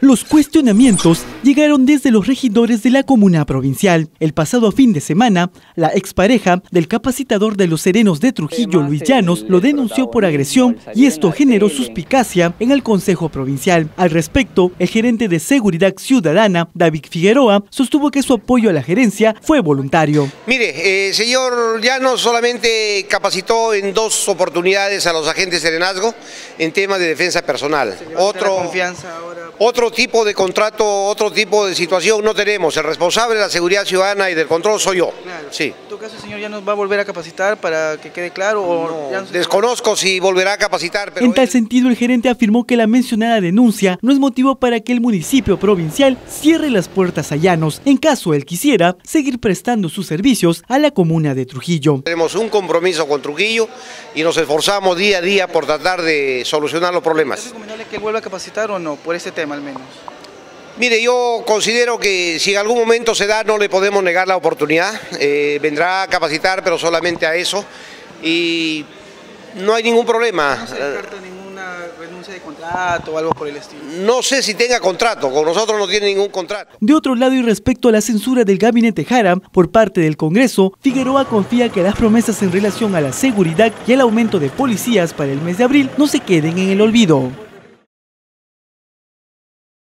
Los cuestionamientos llegaron desde los regidores de la comuna provincial. El pasado fin de semana, la expareja del capacitador de los serenos de Trujillo, Luis Llanos, lo denunció por agresión y esto generó suspicacia en el Consejo Provincial. Al respecto, el gerente de Seguridad Ciudadana, David Figueroa, sostuvo que su apoyo a la gerencia fue voluntario. Mire, eh, señor Llanos solamente capacitó en dos oportunidades a los agentes de serenazgo en temas de defensa personal. Otro, confianza otro tipo de contrato, otro tipo de situación no tenemos. El responsable de la seguridad ciudadana y del control soy yo. Sí. ¿En tu caso, señor, ya nos va a volver a capacitar para que quede claro? O desconozco si volverá a capacitar. Pero en tal sentido, el gerente afirmó que la mencionada denuncia no es motivo para que el municipio provincial cierre las puertas a Llanos en caso él quisiera seguir prestando sus servicios a la comuna de Trujillo. Tenemos un compromiso con Trujillo y nos esforzamos día a día por tratar de solucionar los problemas. ¿Es recomendable que él vuelva a capacitar o no por ese tema al menos? Mire, yo considero que si en algún momento se da no le podemos negar la oportunidad, eh, vendrá a capacitar pero solamente a eso y no hay ningún problema. ¿No se descarta ninguna renuncia de contrato o algo por el estilo? No sé si tenga contrato, con nosotros no tiene ningún contrato. De otro lado y respecto a la censura del gabinete Jara por parte del Congreso, Figueroa confía que las promesas en relación a la seguridad y el aumento de policías para el mes de abril no se queden en el olvido.